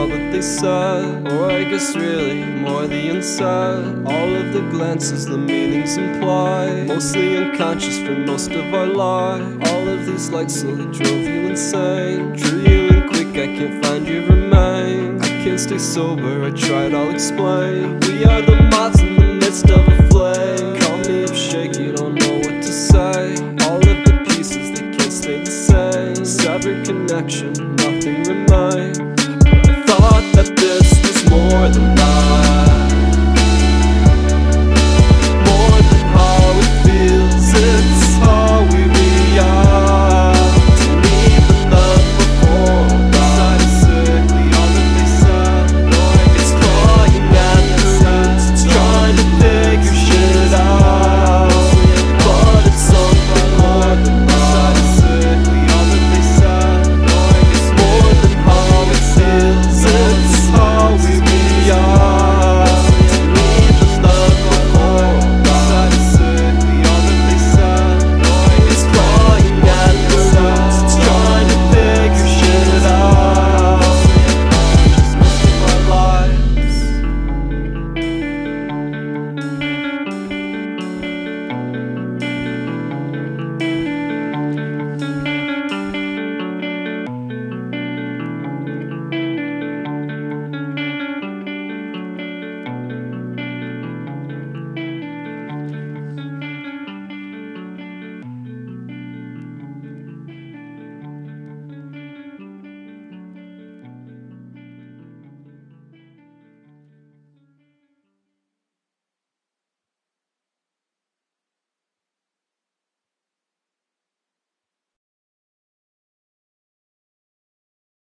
all that they said Or I guess really, more the inside. All of the glances, the meanings imply. Mostly unconscious for most of our life. All of these lights slowly drove you insane. Drew you in quick, I can't find your remains. I can't stay sober, I tried, I'll explain. We are the moths in the midst of a flame. Call me up shaky, don't know what to say. All of the pieces, they can't stay the same. Severed connection, nothing remains.